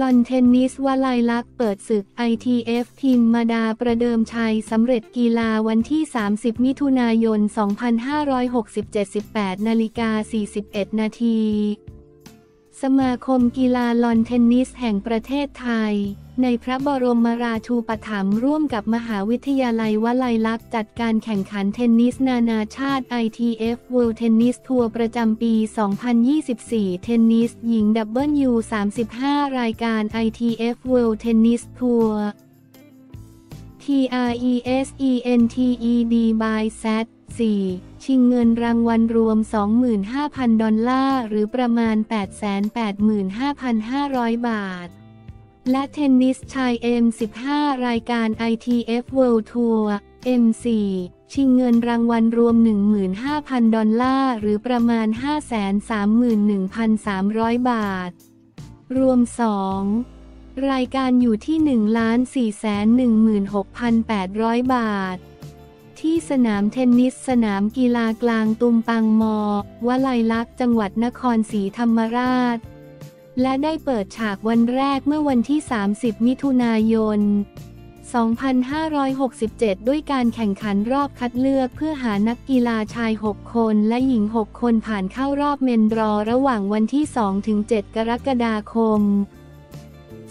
ลอนเทนนิสวลัยลักษ์เปิดศึก ITF ทีมมาดาประเดิมชัยสำเร็จกีฬาวันที่ 30 มิถุนายน 2567 18นาฬิกา41 นาที สมาคมกีฬาลอนเทนนิสแห่งประเทศไทย ในพระบรมราชูปถัมภ์ร่วมกับมหาวิทยาลัยวลัยลักษณ์จัดการแข่งขันเทนนิสนานาชาติ ITF World Tennis Tour ประจำปี 2024 เทนนิสหญิง W35 รายการ ITF World Tennis Tour TRESENTED by SAT 4 ชิงเงินรางวัลรวม 25,000 ดอลลาร์ หรือประมาณ 885,500 บาท และเทนนิสชาย M15 รายการ ITF World Tour M4 ชิงเงินรางวัลรวม 15,000 ดอลลาร์ หรือประมาณ 531,300 บาท รวม 2 รายการอยู่ที่ 1,416,800 บาท ที่สนามเทนนิสสนามกีฬากลางตุมปังมอวลัยลักษณ์จังหวัดนครศรีธรรมราช และได้เปิดฉากวันแรกเมื่อวันที่ 30 มิถุนายน 2567 ด้วยการแข่งขันรอบคัดเลือกเพื่อหานักกีฬาชาย 6 คนและหญิง 6 คนผ่านเข้ารอบ main draw ระหว่างวันที่ 2-7 กรกฎาคม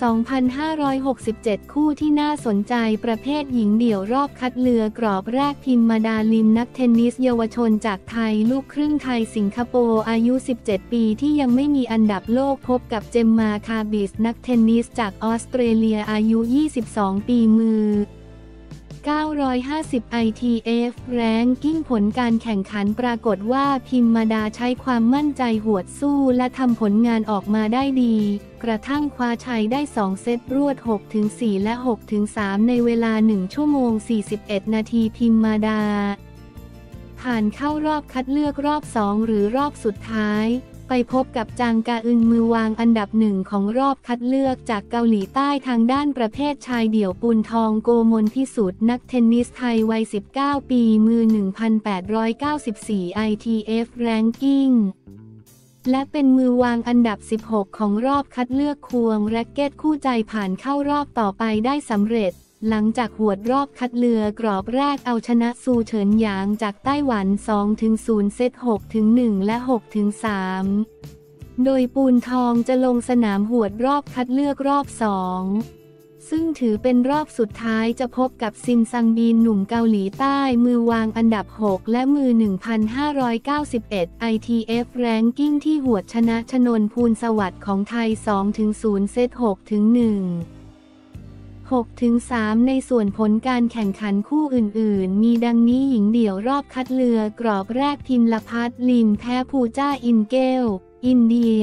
2,567 คู่ที่น่าสนใจประเภทหญิงเดี่ยวรอบคัดเลือกรอบแรกพิมมาดาลิมนักเทนนิสเยาวชนจากไทยลูกครึ่งไทยสิงคโปร์อายุ 17 ปีที่ยังไม่มีอันดับโลกพบกับเจมมาคาบิสนักเทนนิสจากออสเตรเลียอายุ 22 ปีมือ 950 ITF แรงกิ้งผลการแข่งขันปรากฏว่าพิมมาดาใช้ความมั่นใจหวดสู้และทำผลงานออกมาได้ดี กระทั่งคว้าชัยได้ 2 เซตรวด 6-4 และ 6-3 ในเวลา 1 ชั่วโมง 41 นาทีพิมมาดา ผ่านเข้ารอบคัดเลือกรอบ 2 หรือรอบสุดท้าย ไปพบกับจางกาอึนมือวางอันดับหนึ่งของรอบคัดเลือกจากเกาหลีใต้ทางด้านประเภทชายเดี่ยวปูนทองโกมลพิสุทธิ์นักเทนนิสไทยวัย 19 ปีมือ 1,894 ITF Ranking และเป็นมือวางอันดับ 16 ของรอบคัดเลือกควงแร็กเก็ตคู่ใจผ่านเข้ารอบต่อไปได้สำเร็จ หลังจากหวดรอบคัดเลือกรอบแรกเอาชนะซูเฉินหยางจากไต้หวัน 2-0 เซต 6-1 และ 6-3 โดยปูนทองจะลงสนามหวดรอบคัดเลือกรอบ2ซึ่งถือเป็นรอบสุดท้ายจะพบกับซินซังบีนหนุ่มเกาหลีใต้มือวางอันดับ 6 และมือ 1,591 ITF Ranking ที่หวดชนะชนนภูลสวัสดิ์ของไทย 2-0 เซต 6-1 6-3 ในส่วนผลการแข่งขันคู่อื่นๆ มีดังนี้หญิงเดี่ยวรอบคัดเลือกกรอบแรกพิมลพัฒลินแพ้ภูจ้าอินเกล อินเดีย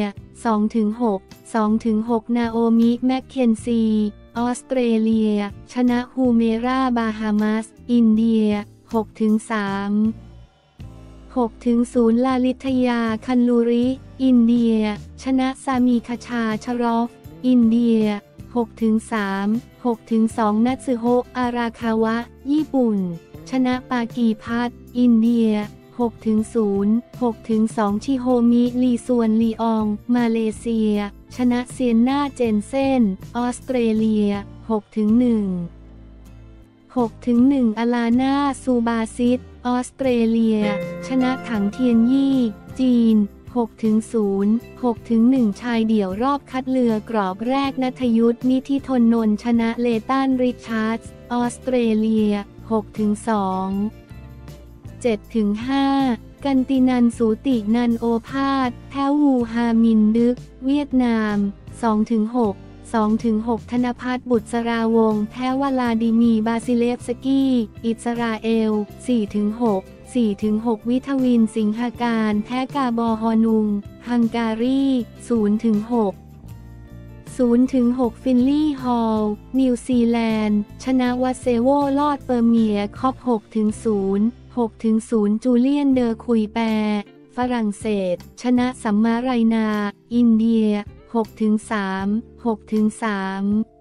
2-6 2-6 นาโอมิแมคเคนซี ออสเตรเลีย ชนะฮูเมราบาฮามัสอินเดีย 6-3 6-0 ลาลิทยา คันลูริ อินเดีย ชนะซามีคชาชรอฟ อินเดีย 6-3 6-2 นัตสึโฮะ อาราคาวะ ญี่ปุ่น ชนะปากีพัทอินเดีย 6-0 6-2 ชิโฮมิ ลีซวน ลีออง มาเลเซีย ชนะเซียนนาเจนเซน ออสเตรเลีย 6-1 6-1 อลาน่า ซูบาซิต ออสเตรเลีย ชนะถังเทียนยี่ จีน 6-0 6-1 ชายเดี่ยวรอบคัดเลือกรอบแรกนัทยุทธนิธิทนนนชนะเลตันริชาร์ดส์ออสเตรเลีย 6-2 7-5 กันตินันสูตินันโอภาสแพ้วูฮามินดึก เวียดนาม 2-6 2-6 ธนพัฒน์บุตรสราวงศ์แพ้วลาดิมีบาซิเลฟสกี้ อิสราเอล 4-6 4-6 วิทวินสิงหาการแพ้กาบอฮอนุง ฮังการี 0-6 0-6 ฟินลี่ ฮอลล์ นิวซีแลนด์ ชนะวัเซโว ลอดเปอร์เมีย คอป6-0 6-0 จูเลียน เดอร์คุยแปร ฝรั่งเศส ชนะสัมมาไรนา อินเดีย 6-3 6-3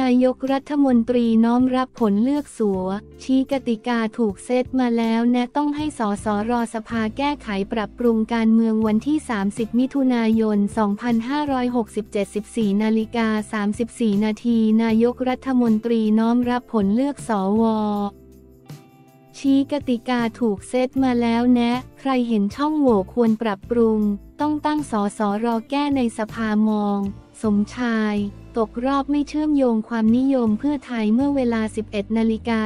นายกรัฐมนตรีน้อมรับผลเลือกสัว ชี้กติกาถูกเซตมาแล้วแนะต้องให้สสรสภาแก้ไขปรับปรุงการเมืองวันที่ 30 มิถุนายน 2567 14นาฬิกา34 นาที นายกรัฐมนตรีน้อมรับผลเลือกสวชี้กติกาถูกเซตมาแล้วแนะ ใครเห็นช่องโหว่ควรปรับปรุง ต้องตั้งสสรแก้ในสภามอง สมชาย ตกรอบไม่เชื่อมโยงความนิยมเพื่อไทยเมื่อเวลา 11นาฬิกา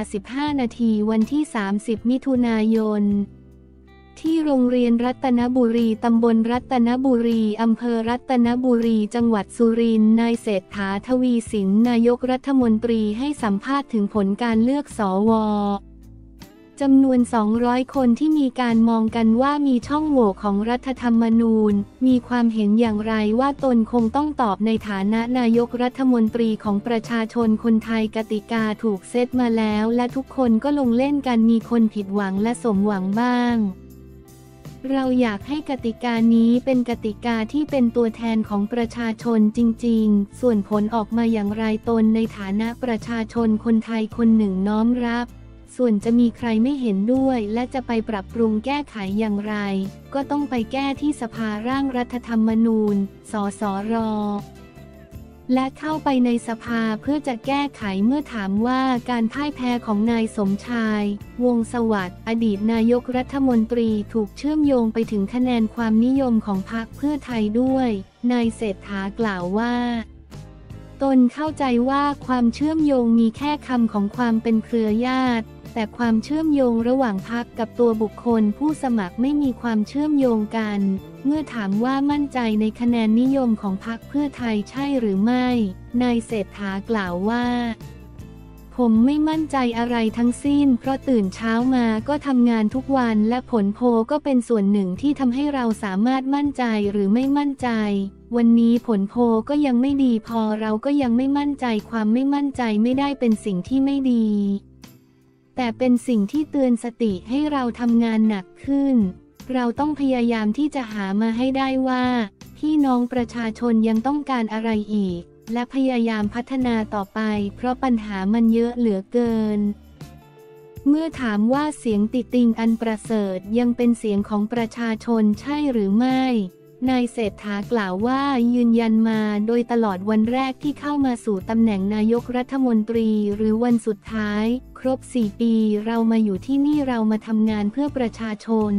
15 นาทีวันที่ 30 มิถุนายน ที่โรงเรียนรัตนบุรี ตำบลรัตนบุรี อำเภอรัตนบุรี จังหวัดสุรินทร์ นายเศรษฐาทวีสิน นายกรัฐมนตรีให้สัมภาษณ์ถึงผลการเลือกสว จำนวน 200 คนที่มีการมองกันว่ามีช่องโหว่ของรัฐธรรมนูญ มีความเห็นอย่างไรว่าตนคงต้องตอบในฐานะนายกรัฐมนตรีของประชาชนคนไทยกติกาถูกเซตมาแล้ว และทุกคนก็ลงเล่นกันมีคนผิดหวังและสมหวังบ้างเราอยากให้กติกานี้เป็นกติกาที่เป็นตัวแทนของประชาชนจริงๆ ส่วนผลออกมาอย่างไรตนในฐานะประชาชนคนไทยคนหนึ่งน้อมรับ ส่วนจะมีใครไม่เห็นด้วย และจะไปปรับปรุงแก้ไขอย่างไร ก็ต้องไปแก้ที่สภาร่างรัฐธรรมนูญ สสร และเข้าไปในสภาเพื่อจะแก้ไขเมื่อถามว่าการพ่ายแพ้ของนายสมชาย วงศสวัสดิ์อดีตนายกรัฐมนตรีถูกเชื่อมโยงไปถึงคะแนนความนิยมของพรรคเพื่อไทยด้วย นายเศรษฐากล่าวว่าตนเข้าใจว่าความเชื่อมโยงมีแค่คำของความเป็นเครือญาติ แต่ความเชื่อมโยงระหว่างพักกับตัวบุคคลผู้สมัครไม่มีความเชื่อมโยงกัน เมื่อถามว่ามั่นใจในคะแนนนิยมของพรรคเพื่อไทยใช่หรือไม่ นายเศรษฐากล่าวว่า ผมไม่มั่นใจอะไรทั้งสิ้น เพราะตื่นเช้ามาก็ทำงานทุกวันและผลโพก็เป็นส่วนหนึ่งที่ทำให้เราสามารถมั่นใจหรือไม่มั่นใจ วันนี้ผลโพก็ยังไม่ดีพอเราก็ยังไม่มั่นใจความไม่มั่นใจไม่ได้เป็นสิ่งที่ไม่ดี แต่เป็นสิ่งที่เตือนสติให้เราทำงานหนักขึ้น เราต้องพยายามที่จะหามาให้ได้ว่าพี่น้องประชาชนยังต้องการอะไรอีก และพยายามพัฒนาต่อไป เพราะปัญหามันเยอะเหลือเกิน เมื่อถามว่าเสียงติติงอันประเสริฐยังเป็นเสียงของประชาชนใช่หรือไม่ นายเศรษฐากล่าวว่ายืนยันมาโดยตลอดวันแรกที่เข้ามาสู่ตำแหน่งนายกรัฐมนตรี หรือวันสุดท้าย ครบ 4 ปีเรามาอยู่ที่นี่เรามาทำงานเพื่อประชาชน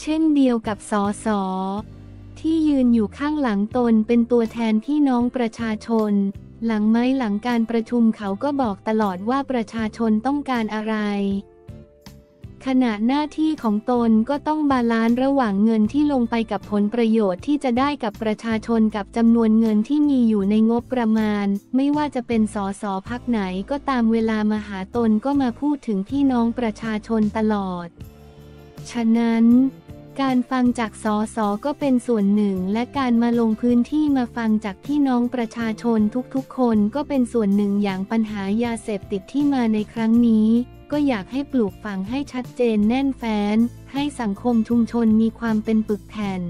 เช่นเดียวกับสอสอที่ยืนอยู่ข้างหลังตนเป็นตัวแทนพี่น้องประชาชน หลังไม้หลังการประชุมเขาก็บอกตลอดว่าประชาชนต้องการอะไร ขณะหน้าที่ของตนก็ต้อง balance ระหว่างเงินที่ลงไปกับผลประโยชน์ที่จะได้กับประชาชนกับจำนวนเงินที่มีอยู่ในงบประมาณ ไม่ว่าจะเป็นสอสอพักไหนก็ตามเวลามาหาตนก็มาพูดถึงพี่น้องประชาชนตลอด ฉะนั้นการฟังจากสสก็เป็นส่วนหนึ่ง และการมาลงพื้นที่มาฟังจากพี่น้องประชาชนทุกๆ คนก็เป็นส่วนหนึ่งอย่างปัญหายาเสพติดที่มาในครั้งนี้ ก็อยากให้ปลูกฝังให้ชัดเจนแน่นแฟ้น ให้สังคมชุมชนมีความเป็นปึกแผ่น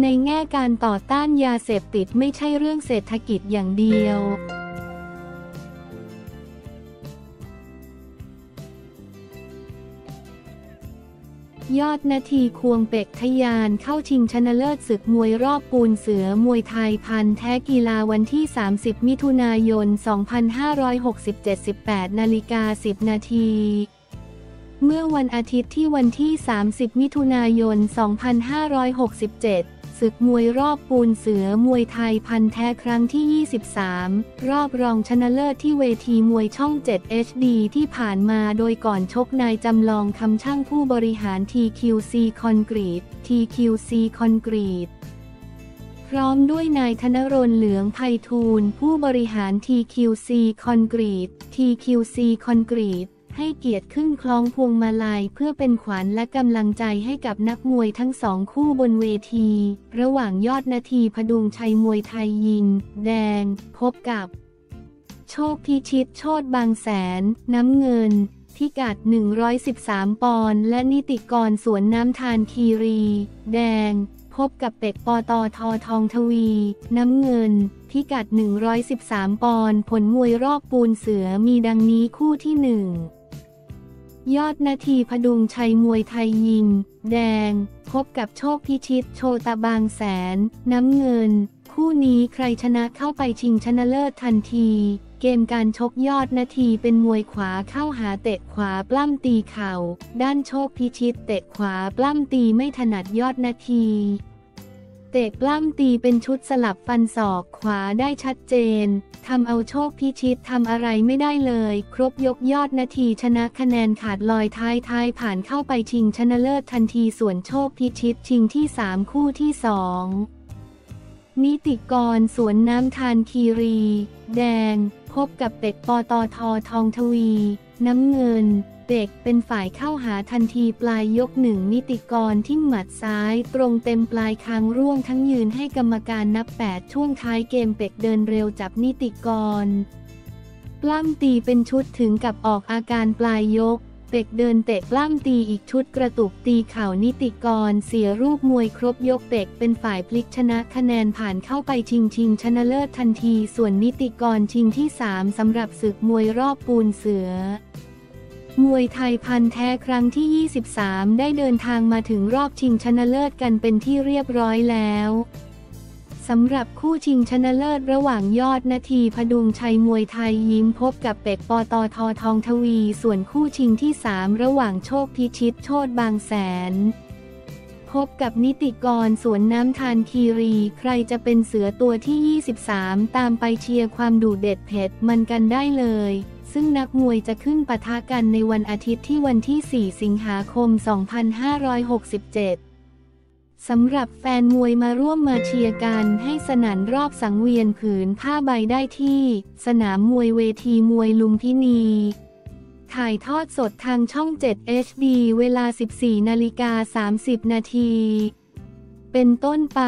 ในแง่การต่อต้านยาเสพติดไม่ใช่เรื่องเศรษฐกิจอย่างเดียว ยอดนาทีควงเป็กทยานเข้าชิงชนะเลิศศึกมวยรอบปูนเสือมวยไทยพันแท้กีฬาวันที่ 30 มิถุนายน 2567 18นาฬิกา 10 นาทีเมื่อวันอาทิตย์ที่วันที่ 30 มิถุนายน 2567 ศึกมวยรอบปูนเสือมวยไทยพันแท้ครั้งที่ 23 รอบรองชนะเลิศที่เวทีมวยช่อง 7 HD ที่ผ่านมาโดยก่อนชกนายจำลองคำช่างผู้บริหาร TQC Concrete TQC Concrete พร้อมด้วยนายธนรนเหลืองไพฑูรย์ผู้บริหาร TQC Concrete TQC Concrete ให้เกียรติขึ้นคล้องพวงมาลัยเพื่อเป็นขวัญและกำลังใจให้กับนักมวยทั้งสองคู่บนเวที ระหว่างยอดนาทีพดุงชัยมวยไทยยิมแดง พบกับ โชคพิชิตโชดบางแสน น้ำเงิน พิกัด 113 ปอนด์และนิติกรสวนน้ำทานคีรี แดง พบกับเป็กปอตอทอทองทวี น้ำเงินพิกัด 113 ปอนด์ผลมวยรอบปูนเสือมีดังนี้คู่ที่หนึ่ง ยอดนาทีพดุงชัยมวยไทยยิม แดง พบกับโชคพิชิต โชตะบางแสน น้ำเงิน คู่นี้ใครชนะเข้าไปชิงชนะเลิศทันที เกมการชกยอดนาทีเป็นมวยขวาเข้าหาเตะขวาปล้ำตีเข่า ด้านโชคพิชิตเตะขวาปล้ำตีไม่ถนัดยอดนาที เตะปล้ำตีเป็นชุดสลับฟันศอกขวาได้ชัดเจน ทำเอาโชคพิชิตทำอะไรไม่ได้เลย ครบยกยอดนาทีชนะคะแนนขาดลอยท้ายท้ายผ่านเข้าไปชิงชนะเลิศทันทีส่วนโชคพิชิตชิงที่ 3 คู่ที่ 2 นิติกรสวนน้ำทานคีรี แดง พบกับเป็กปอตอทอทองทวี น้ำเงิน เป็กเป็นฝ่ายเข้าหาทันทีปลายยกหนึ่งนิติกรที่หมัดซ้าย ตรงเต็มปลายคางร่วงทั้งยืนให้กรรมการนับ 8 ช่วงท้ายเกมเป็กเดินเร็วจับนิติกร ปล้ำตีเป็นชุดถึงกับออกอาการปลายยกเป็กเดินเตะปล้ำตีอีกชุดกระตุกตีเข่านิติกร เสียรูปมวยครบยกเป็กเป็นฝ่ายพลิกชนะคะแนนผ่านเข้าไปชิงชิงชนะเลิศทันที ส่วนนิติกรชิงที่ 3สำหรับศึกมวยรอบปูนเสือ มวยไทยพันแท้ครั้งที่ 23 ได้เดินทางมาถึงรอบชิงชนะเลิศกันเป็นที่เรียบร้อยแล้วสำหรับคู่ชิงชนะเลิศระหว่างยอดนาทีพดุงชัยมวยไทยยิ้มพบกับเป็กปอตอทอทองทวี ส่วนคู่ชิงที่ 3 ระหว่างโชคพิชิตโชดบางแสน พบกับนิติกรสวนน้ำทานคีรี ใครจะเป็นเสือตัวที่ 23 ตามไปเชียร์ความดุเด็ดเผ็ดมันกันได้เลย ซึ่งนักมวยจะขึ้นปะทะกันในวันอาทิตย์ที่วันที่ 4 สิงหาคม 2567สำหรับแฟนมวยมาร่วมมาเชียร์กันให้สนันรอบสังเวียนผืนผ้าใบได้ที่ สนามมวยเวทีมวยลุมพินี ถ่ายทอดสดทางช่อง 7 HD เวลา 14 นาฬิกา 30 นาที เป็นต้นไป